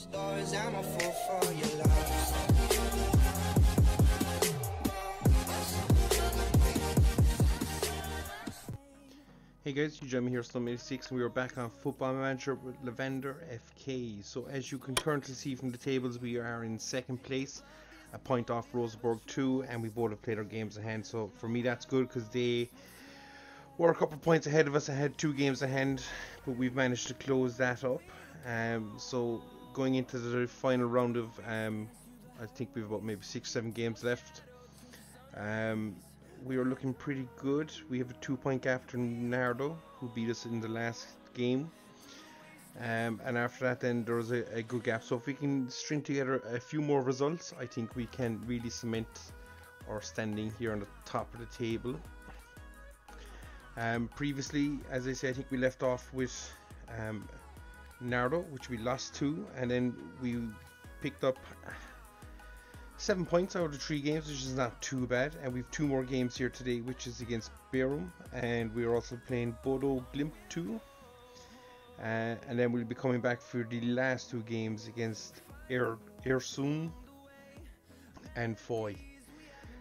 Stars, I'm a fool for your love. Hey guys, you join me here, Snowman86, and we are back on Football Manager with Levanger FK. So as you can currently see from the tables, we are in second place, a point off Rosenborg 2, and we both have played our games ahead. So for me that's good because they were a couple of points ahead of us, ahead two games ahead, but we've managed to close that up. Um, so going into the final round of, um, I think we've about maybe six, seven games left. Um, we are looking pretty good. We have a two point gap to Nardo, who beat us in the last game. Um, and after that, then there's a, a good gap. So if we can string together a few more results, I think we can really cement our standing here on the top of the table. Um, previously, as I say, I think we left off with um, Nardo, which we lost to, and then we picked up seven points out of three games, which is not too bad. And we've two more games here today, which is against Berum, and we're also playing Bodo Glimt 2. Uh, and then we'll be coming back for the last two games against Air Ersun and Foy.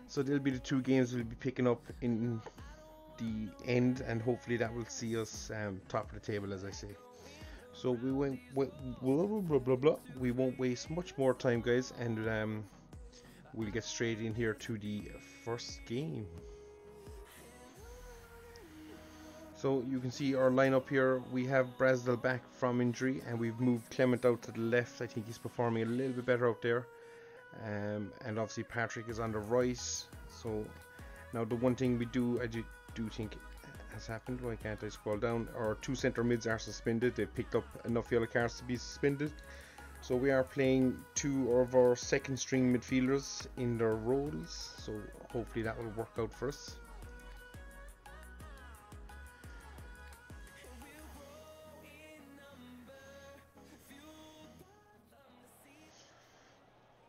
So they'll be the two games we'll be picking up in the end, and hopefully that will see us um, top of the table, as I say. So we went blah, blah, blah, blah, We won't waste much more time, guys, and um, we'll get straight in here to the first game. So you can see our lineup here. We have Brasdell back from injury, and we've moved Clement out to the left. I think he's performing a little bit better out there. Um, and obviously Patrick is on the right. So now the one thing we do, I do, do think has happened. Why can't I scroll down? Our two centre mids are suspended. They've picked up enough yellow cards to be suspended. So we are playing two of our second string midfielders in their roles. So hopefully that will work out for us.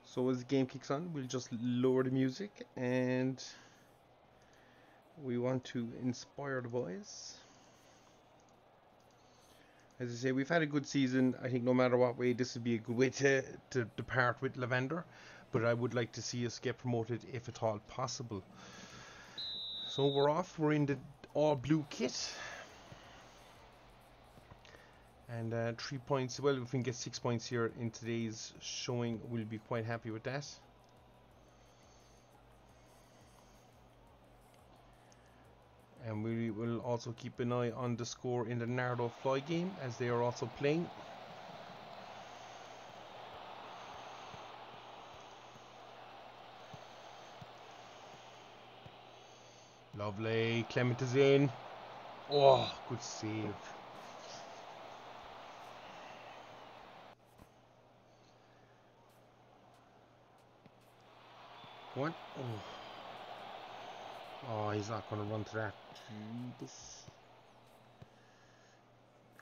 So as the game kicks on, we'll just lower the music and we want to inspire the boys. As I say, we've had a good season. I think no matter what way, this would be a good way to, to depart with Levanger. But I would like to see us get promoted if at all possible. So we're off. We're in the all blue kit. And uh, three points. Well, if we can get six points here in today's showing, we'll be quite happy with that. And we will also keep an eye on the score in the Nardo Fly game as they are also playing. Lovely, Clement is in. Oh, good save. What? Oh. Oh, he's not going to run to that.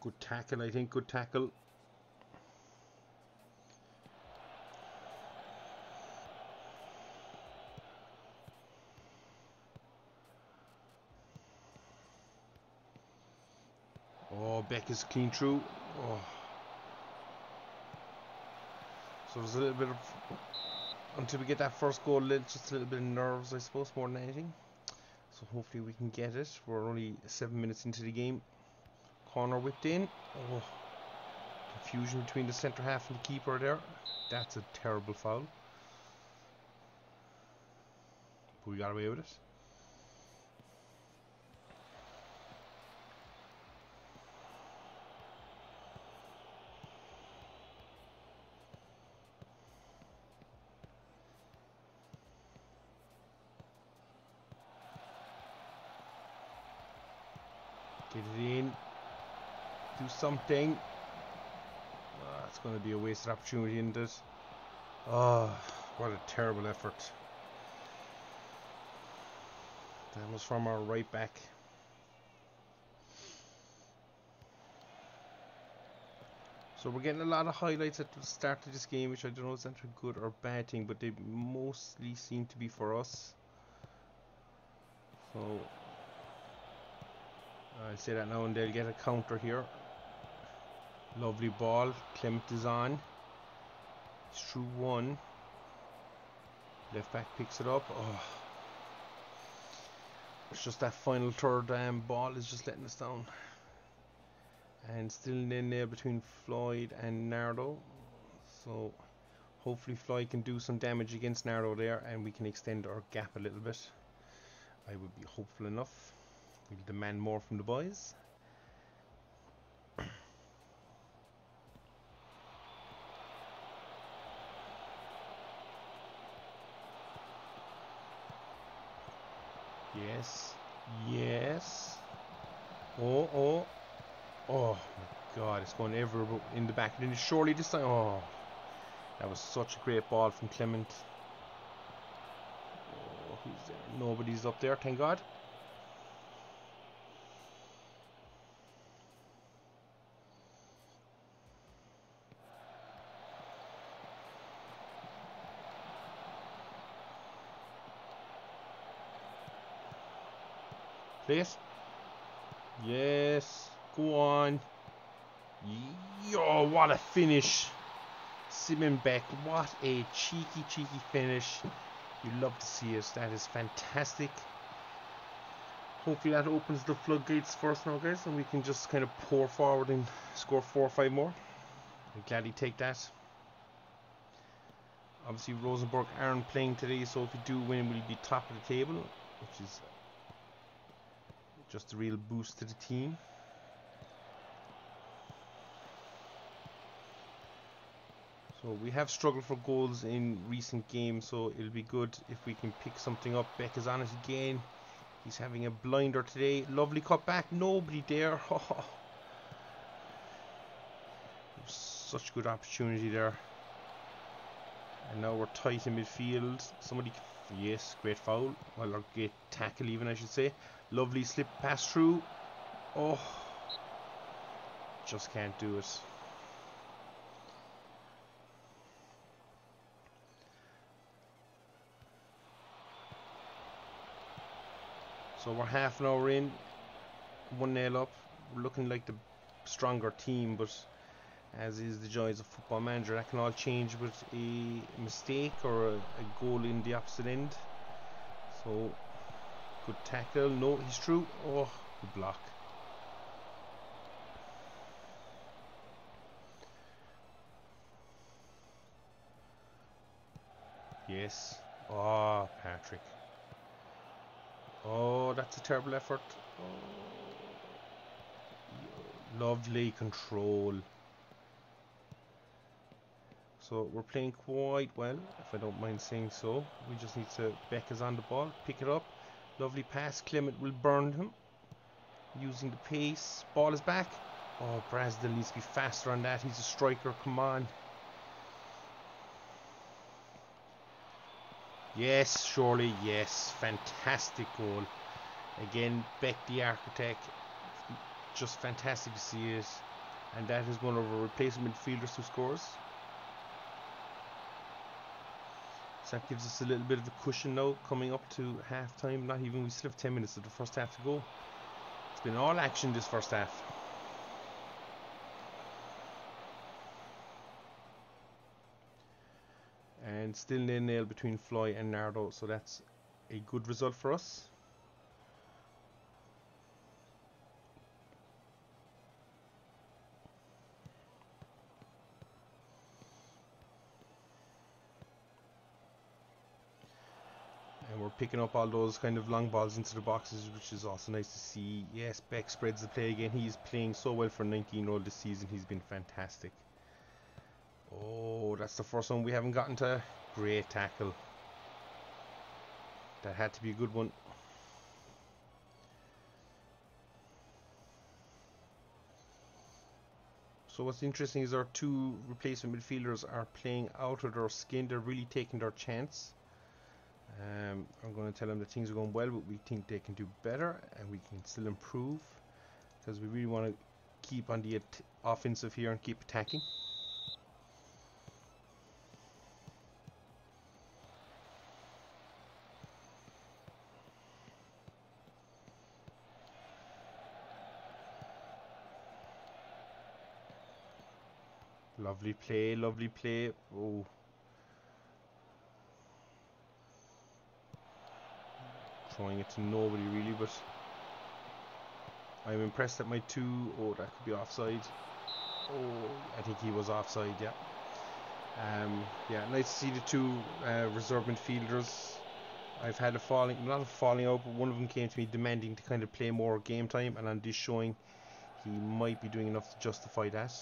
Good tackle, I think. Good tackle. Oh, Beck is clean through. Oh. So there's a little bit of... Until we get that first goal, just a little bit of nerves, I suppose, more than anything. So hopefully we can get it. We're only seven minutes into the game. Corner whipped in. Oh, confusion between the centre half and the keeper there. That's a terrible foul. But we got away with it. Get it in. Do something. Oh, it's going to be a wasted opportunity in this. Oh, what a terrible effort. That was from our right back. So we're getting a lot of highlights at the start of this game, which I don't know is that a good or bad thing, but they mostly seem to be for us. So I'll say that now and they'll get a counter here. Lovely ball. Clement is on. He's through one. Left back picks it up. Oh. It's just that final third um, ball is just letting us down. And still in there between Floy and Nardo. So hopefully Floy can do some damage against Nardo there and we can extend our gap a little bit. I would be hopeful enough. We'll demand more from the boys. Yes. Yes. Oh, oh. Oh my god, it's going ever in the back. And surely this time. Oh. That was such a great ball from Clement. Oh, who's there? Nobody's up there, thank God. Please. Yes. Go on. Yo, what a finish. Simon Beck, what a cheeky, cheeky finish. You love to see it. That is fantastic. Hopefully that opens the floodgates for us now, guys, and we can just kind of pour forward and score four or five more. I'm glad he take that. Obviously, Rosenborg aren't playing today, so if we do win, we'll be top of the table, which is just a real boost to the team. So we have struggled for goals in recent games, so it'll be good if we can pick something up. Beck is on it again. He's having a blinder today. Lovely cut back. Nobody there. Such good opportunity there. And now we're tight in midfield. Somebody, yes, great foul. Well, or great tackle even, I should say. Lovely slip pass through. Oh, just can't do it. So we're half an hour in, one nail up. We're looking like the stronger team, but as is the joys of football manager, that can all change with a mistake or a, a goal in the opposite end. So Good tackle. No, he's through. Oh, good block. Yes. Oh, Patrick. Oh, that's a terrible effort. Oh. Lovely control. So we're playing quite well, if I don't mind saying so. We just need to Beck is on the ball, pick it up, Lovely pass. Clement will burn him. Using the pace. Ball is back. Oh, Brasdell needs to be faster on that. He's a striker. Come on. Yes, surely. Yes. Fantastic goal. Again, Beck the architect. Just fantastic to see it. And that is one of our replacement midfielders who scores. So that gives us a little bit of a cushion now coming up to half time. Not even, we still have 10 minutes of the first half to go. It's been all action this first half. And still nil nail between Floy and Nardo, so that's a good result for us. Picking up all those kind of long balls into the boxes, which is also nice to see. Yes, Beck spreads the play again. He's playing so well for 19 year old this season. He's been fantastic. Oh, that's the first one we haven't gotten to. Great tackle. That had to be a good one. So what's interesting is our two replacement midfielders are playing out of their skin. They're really taking their chance. Um, I'm going to tell them that things are going well, but we think they can do better and we can still improve because we really want to keep on the offensive here and keep attacking. Lovely play, lovely play. Oh, throwing it to nobody really, but I'm impressed that my two. Oh, that could be offside. Oh, I think he was offside. Yeah. Um, yeah, nice to see the two uh, reserve midfielders. I've had a falling, not a falling out, but one of them came to me demanding to kind of play more game time, and on this showing, he might be doing enough to justify that.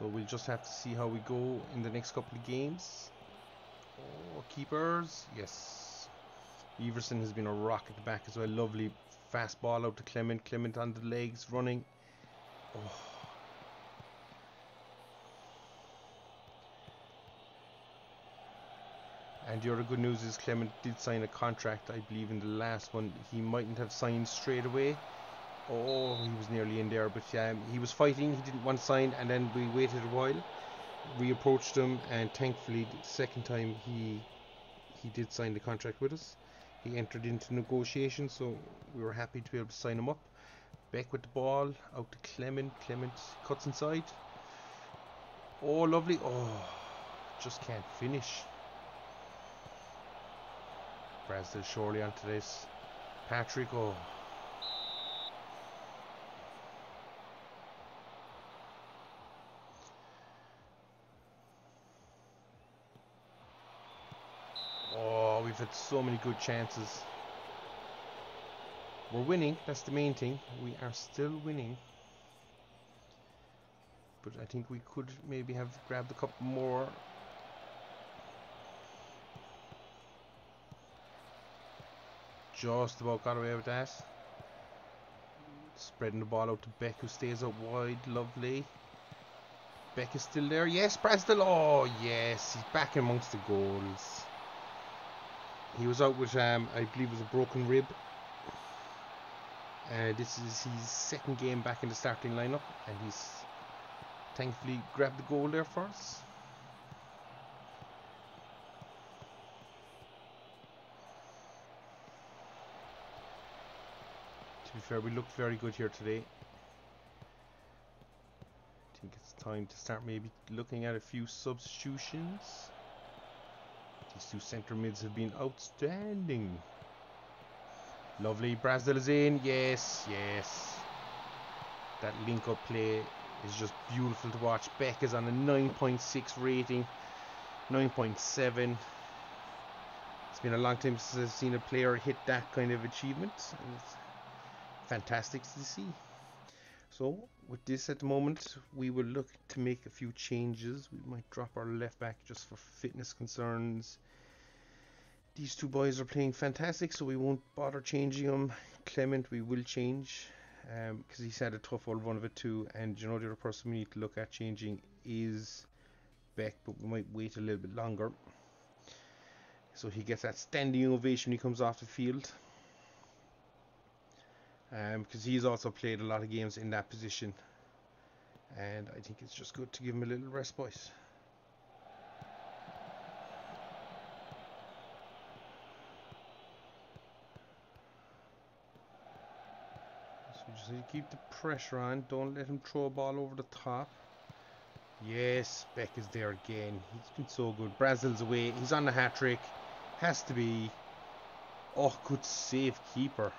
So we'll just have to see how we go in the next couple of games. Oh, keepers, yes. Everson has been a rock at the back as well. Lovely fast ball out to Clement. Clement on the legs, running. Oh. And the other good news is Clement did sign a contract, I believe, in the last one. He mightn't have signed straight away. Oh, he was nearly in there, but yeah, he was fighting. He didn't want to sign, and then we waited a while. We approached him, and thankfully, the second time he he did sign the contract with us. He entered into negotiations, so we were happy to be able to sign him up. Beck with the ball, out to Clement. Clement cuts inside. Oh, lovely. Oh, just can't finish. Brazil surely onto this. Patrick, oh. Had so many good chances. We're winning, that's the main thing. We are still winning. But I think we could maybe have grabbed a couple more. Just about got away with that. Spreading the ball out to Beck who stays out wide. Lovely. Beck is still there. Yes, Brasdell. Oh, yes. He's back amongst the goals. He was out with, um, I believe it was a broken rib. Uh, this is his second game back in the starting lineup, and he's thankfully grabbed the goal there for us. To be fair, we look very good here today. I think it's time to start maybe looking at a few substitutions. These two centre mids have been outstanding. Lovely, Brazil is in. Yes, yes. That link up play is just beautiful to watch. Beck is on a 9.6 rating, 9.7. It's been a long time since I've seen a player hit that kind of achievement. It's fantastic to see. So, with this at the moment, we will look to make a few changes. We might drop our left back just for fitness concerns. These two boys are playing fantastic, so we won't bother changing them. Clement, we will change because um, he's had a tough old run of it too. And you know, the other person we need to look at changing is Beck, but we might wait a little bit longer. So he gets that standing ovation when he comes off the field. Because um, he's also played a lot of games in that position. And I think it's just good to give him a little respite. So you keep the pressure on. Don't let him throw a ball over the top. Yes, Beck is there again. He's been so good. Brazil's away. He's on the hat trick. Has to be. Oh, good save, keeper.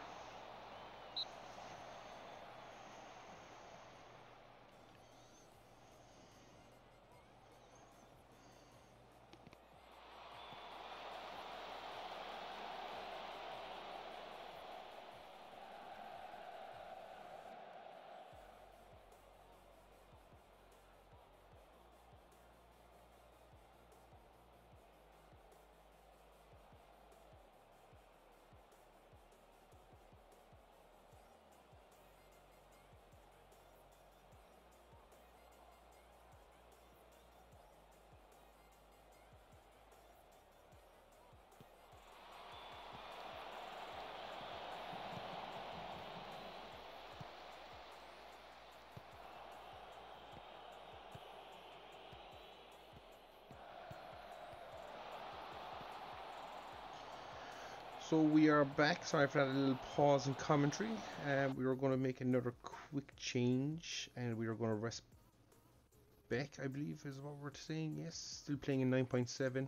So we are back. Sorry for that little pause in commentary. Uh, we are going to make another quick change, and we are going to rest Beck. I believe, is what we're saying. Yes, still playing in 9.7.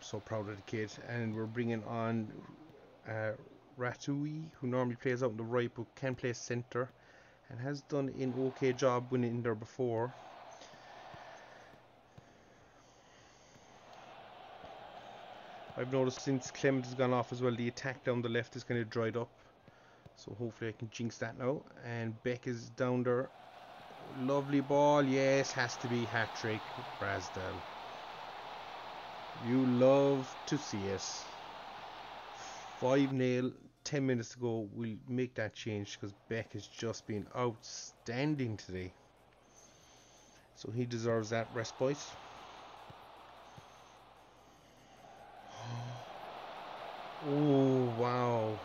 So proud of the kid. And we're bringing on uh, Ratui, who normally plays out in the right but can play centre and has done an okay job winning in there before. I've noticed since Clement has gone off as well, the attack down the left is kind of dried up. So hopefully I can jinx that now. And Beck is down there. Lovely ball. Yes, has to be hat trick. Brasdell. You love to see it. 5 0, 10 minutes to go. We'll make that change because Beck has just been outstanding today. So he deserves that respite. Oh, wow.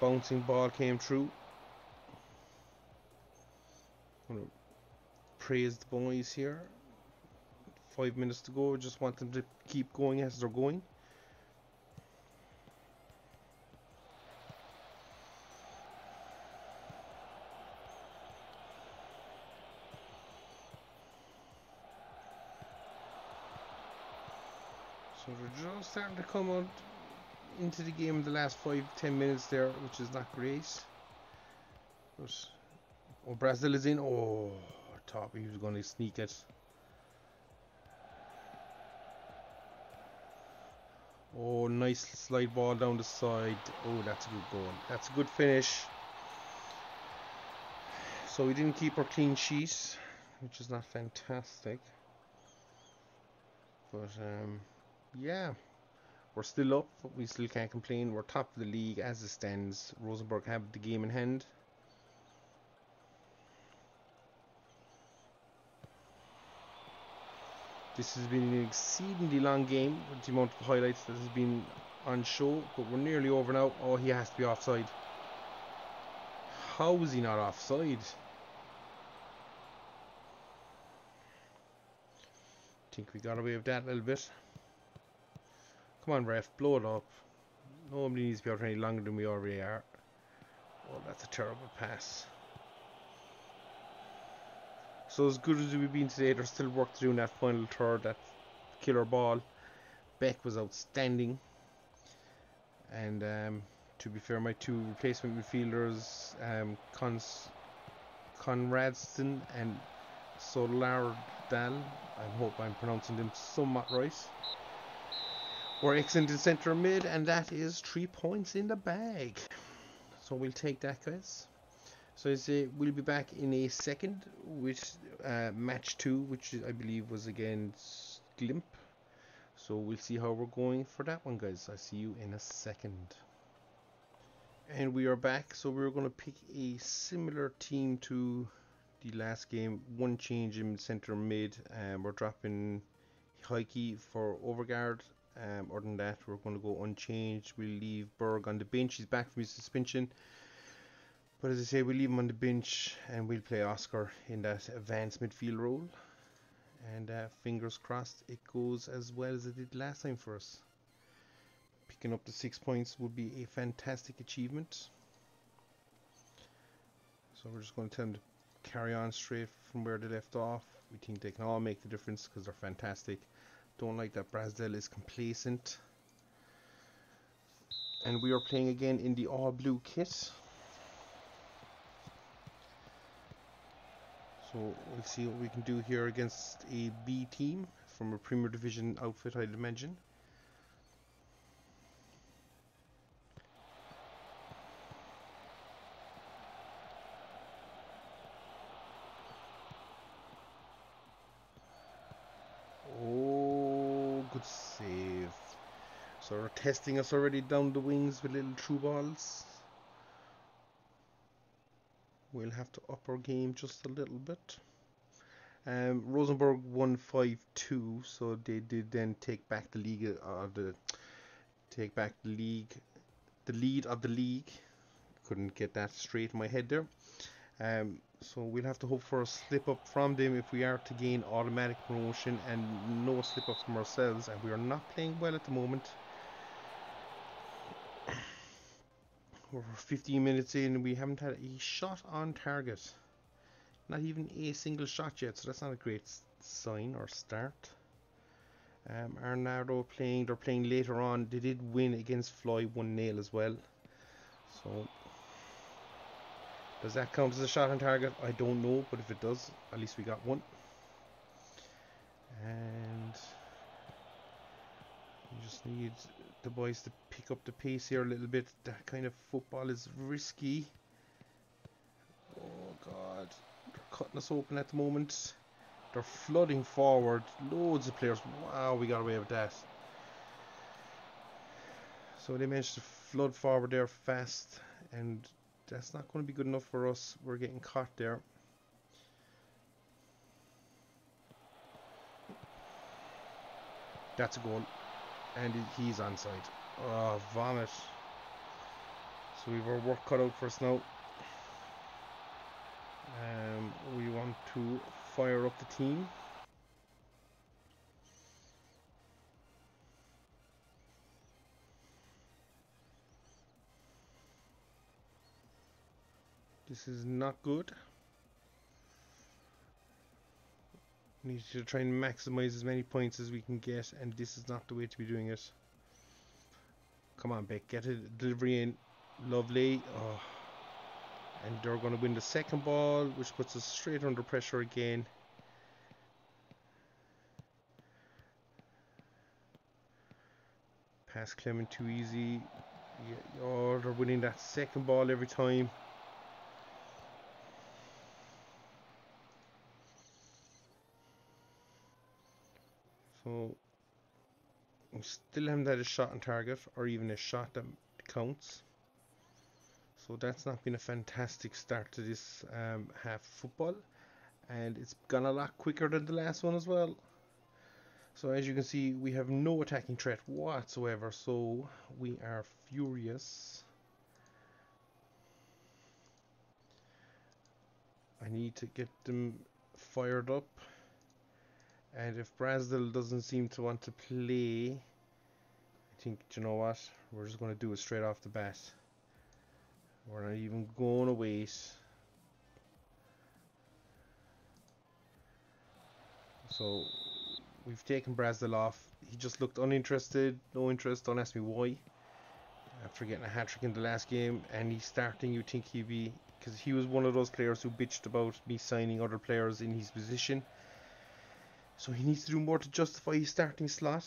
Bouncing ball came through. Gonna praise the boys here. Five minutes to go. Just want them to keep going as they're going. Starting to come out into the game in the last five ten minutes there, which is not great. But oh, Brazil is in. Oh, top. he was going to sneak it. Oh, nice slide ball down the side. Oh, that's a good goal. That's a good finish. So we didn't keep our clean sheet, which is not fantastic. But um, yeah, we're still up, but we still can't complain. We're top of the league as it stands. Rosenborg have the game in hand. This has been an exceedingly long game with the amount of highlights that has been on show, but we're nearly over now. Oh, he has to be offside. How is he not offside? think we got away with that a little bit. Come on, ref, blow it up. Nobody needs to be out any longer than we already are. Oh, that's a terrible pass. So as good as we've been today, there's still work to do in that final third, that killer ball. Beck was outstanding. And um, to be fair, my two replacement midfielders, um, Cons Conradsson and Solardal, I hope I'm pronouncing them somewhat right. We're excellent in centre mid, and that is three points in the bag. So we'll take that, guys. So I say we'll be back in a second with uh, match two, which I believe was against Glimt. So we'll see how we're going for that one, guys. I'll see you in a second. And we are back. So we're going to pick a similar team to the last game. One change in centre mid. Um, we're dropping Heike for Overgaard. Um, other than that, we're going to go unchanged. We'll leave Berg on the bench. He's back from his suspension. But as I say, we'll leave him on the bench and we'll play Oscar in that advanced midfield role. And uh, fingers crossed it goes as well as it did last time for us. Picking up the six points would be a fantastic achievement. So we're just going to tell them to carry on straight from where they left off. We think they can all make the difference because they're fantastic. Don't like that Brasdell is complacent. And we are playing again in the all blue kit. So we'll see what we can do here against a B team from a Premier Division outfit, I'd imagine. Oh, good save. So they're testing us already down the wings with little true balls. We'll have to up our game just a little bit. Um, Rosenborg won 5-2, so they did then take back the league, uh, the take back the league, the lead of the league. Couldn't get that straight in my head there. Um, so we'll have to hope for a slip up from them if we are to gain automatic promotion and no slip ups from ourselves. And we are not playing well at the moment. We're 15 minutes in and we haven't had a shot on target. Not even a single shot yet, so that's not a great sign or start. Um, Arnardo playing, they're playing later on. They did win against Floy 1 0 as well. So, does that count as a shot on target? I don't know, but if it does, at least we got one. And we just need the boys to pick up the pace here a little bit. That kind of football is risky. Oh god, they're cutting us open at the moment. They're flooding forward. Loads of players. Wow, we got away with that. So they managed to flood forward there fast, and that's not going to be good enough for us. We're getting caught there. That's a goal. And he's onside. Oh, vomit. So we've our work cut out for us now. Um, we want to fire up the team. This is not good. We need to try and maximize as many points as we can get, and this is not the way to be doing it. Come on, Beck, get a delivery in. Lovely. Oh. And they're going to win the second ball, which puts us straight under pressure again. Pass Clement too easy. Yeah, oh, they're winning that second ball every time. So we still haven't had a shot on target or even a shot that counts. So that's not been a fantastic start to this um, half football. And it's gone a lot quicker than the last one as well. So as you can see, we have no attacking threat whatsoever. So we are furious. I need to get them fired up. And if Brazil doesn't seem to want to play, I think, you know what, we're just going to do it straight off the bat. We're not even going to wait. So, we've taken Brazil off. He just looked uninterested, no interest, don't ask me why. After getting a hat-trick in the last game, and he's starting, you think he'd be... Because he was one of those players who bitched about me signing other players in his position. So he needs to do more to justify his starting slot.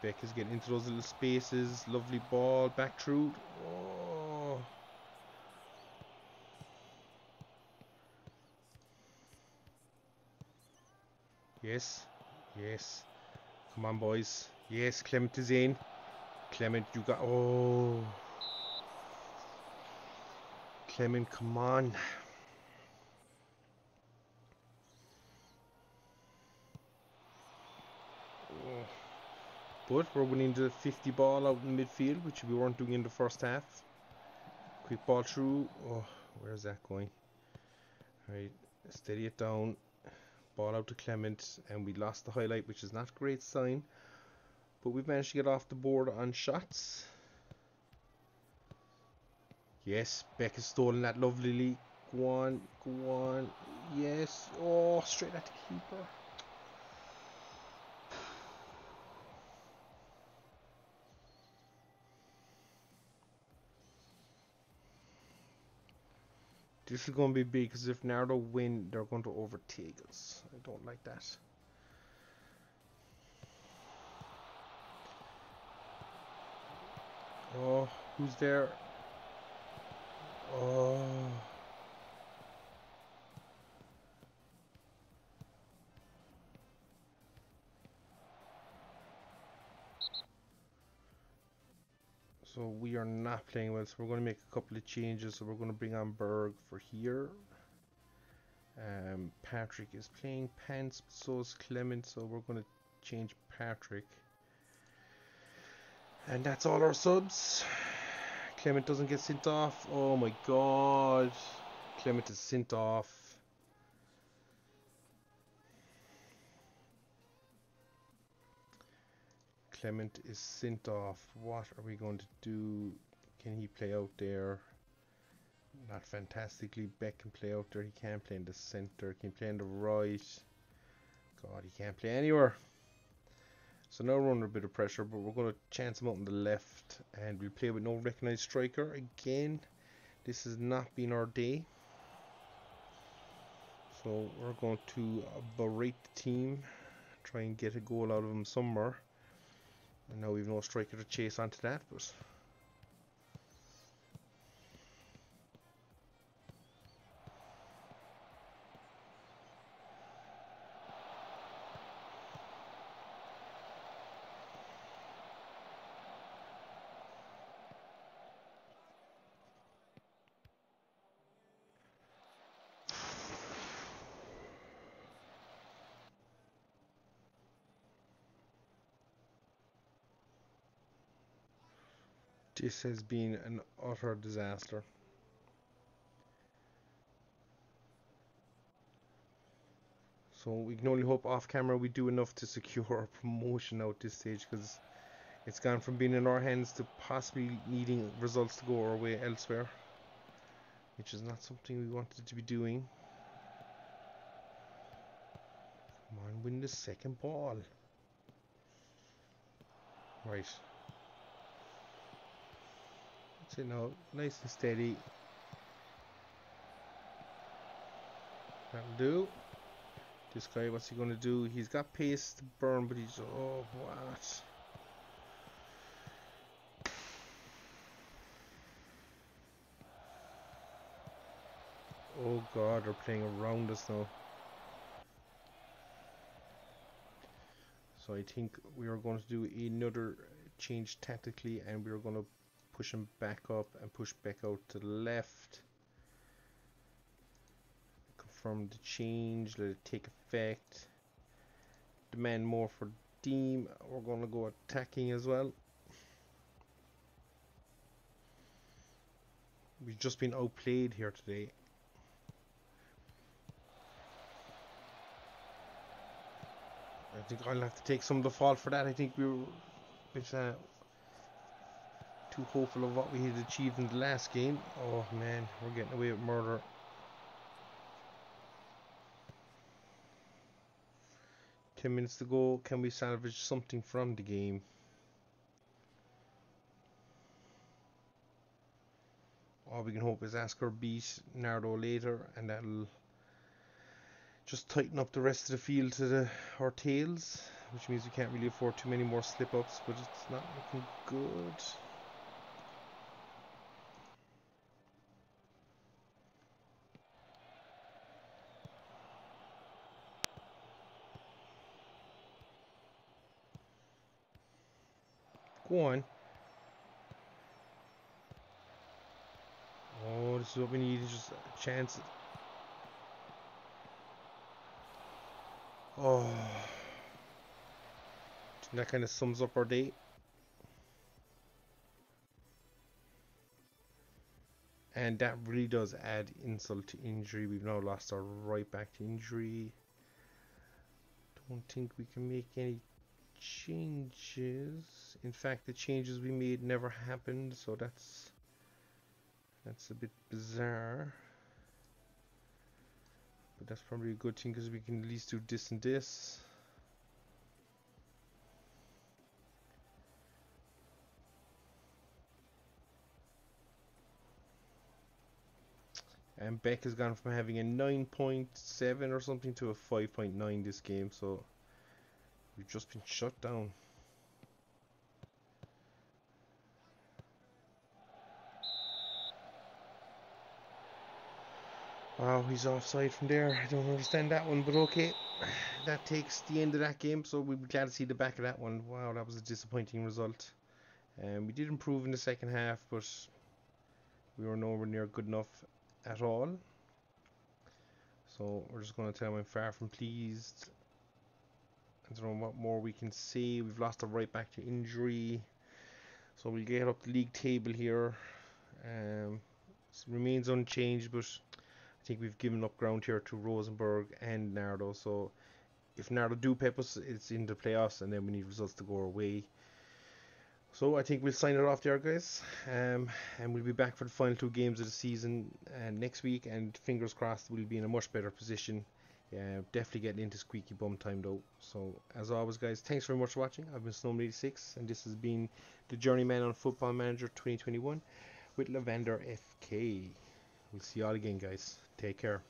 Beck is getting into those little spaces. Lovely ball back through. Oh. Yes. Yes. Come on, boys. Yes, Clement is in. Clement, you got. Oh. Clement, come on. But we're winning the 50 ball out in midfield, which we weren't doing in the first half. Quick ball through. Oh, where's that going? Right, steady it down. Ball out to Clement, and we lost the highlight, which is not a great sign. But we've managed to get off the board on shots. Yes, Beck has stolen that lovely Go on, go on. Yes. Oh, straight at the keeper. This is going to be big because if Nardo win, they're going to overtake us. I don't like that. Oh, who's there? Oh. So we are not playing well, so we're going to make a couple of changes. So we're going to bring on Berg for here. Um, Patrick is playing Pence, so is Clement, so we're going to change Patrick. And that's all our subs. Clement doesn't get sent off. Oh my god. Clement is sent off. Clement is sent off. What are we going to do? Can he play out there? Not fantastically. Beck can play out there. He can't play in the centre. Can play in the right. God, he can't play anywhere. So now we're under a bit of pressure, but we're going to chance him out on the left, and we'll play with no recognised striker again. This has not been our day. So we're going to berate the team, try and get a goal out of them somewhere. And now we've no striker to chase onto that, but This has been an utter disaster. So we can only hope off camera we do enough to secure our promotion out this stage because it's gone from being in our hands to possibly needing results to go our way elsewhere. Which is not something we wanted to be doing. Come on, win the second ball. Right. It now. Nice and steady. That'll do. This guy, what's he going to do? He's got pace to burn, but he's... Oh, what? Oh god, they're playing around us now. So I think we are going to do another change tactically and we are going to push him back up and push back out to the left. Confirm the change, let it take effect. Demand more for team We're going to go attacking as well. We've just been outplayed here today. I think I'll have to take some of the fault for that. I think we were uh, too hopeful of what we had achieved in the last game. Oh man, we're getting away with murder. Ten minutes to go. Can we salvage something from the game? All we can hope is Asker beat Nardo later, and that'll just tighten up the rest of the field to the, our tails, which means we can't really afford too many more slip-ups, but it's not looking good. Go on. Oh, this is what we need, just a chance. Oh. That kind of sums up our day. And that really does add insult to injury. We've now lost our right back to injury. Don't think we can make any changes. In fact, the changes we made never happened, so that's that's a bit bizarre. But that's probably a good thing because we can at least do this and this. And Beck has gone from having a 9.7 or something to a 5.9 this game, so we've just been shut down. Wow, he's offside from there. I don't understand that one, but okay. That takes the end of that game, so we'll be glad to see the back of that one. Wow, that was a disappointing result. Um, we did improve in the second half, but we were nowhere near good enough at all. So we're just going to tell him I'm far from pleased. I don't know what more we can say. We've lost a right back to injury. So we'll get up the league table here. Um, remains unchanged, but I think we've given up ground here to Rosenborg and Nardo. So if Nardo do pep us, it's in the playoffs, and then we need results to go our way. So I think we'll sign it off there, guys. Um, and we'll be back for the final two games of the season uh, next week. And fingers crossed, we'll be in a much better position. Yeah, definitely getting into squeaky bum time though. So as always, guys, thanks very much for watching. I've been Snowman86, and this has been the Journeyman on Football Manager 2021 with Levanger FK. We'll see you all again, guys. Take care.